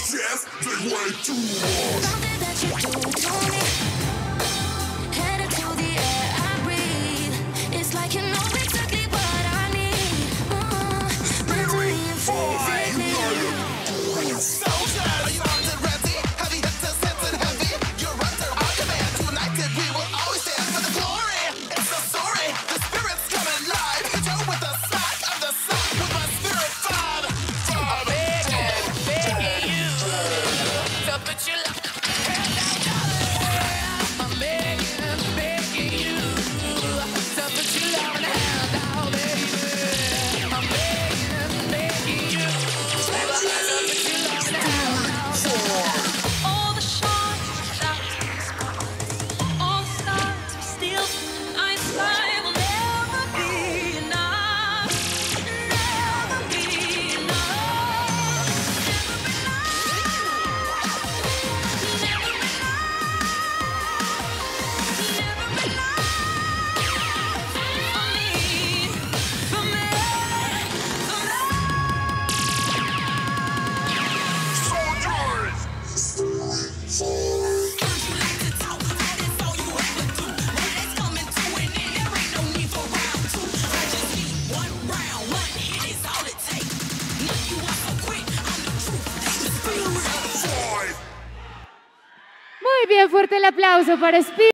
chest, they weigh too much. Something that you do to me. bien fuerte el aplauso para Speed.